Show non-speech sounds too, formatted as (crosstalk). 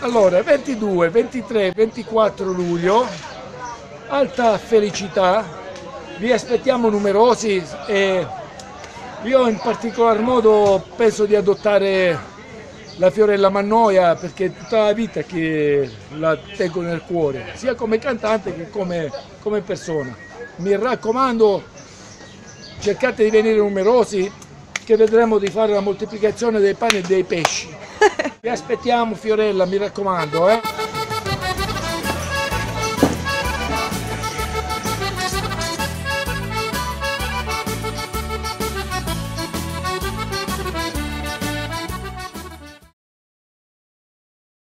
Allora, 22, 23, 24 luglio, alta felicità, vi aspettiamo numerosi e io in particolar modo penso di adottare la Fiorella Mannoia perché è tutta la vita che la tengo nel cuore, sia come cantante che come, come persona. Mi raccomando, cercate di venire numerosi che vedremo di fare la moltiplicazione dei pani e dei pesci. (laughs) Vi aspettiamo Fiorella, mi raccomando. Eh?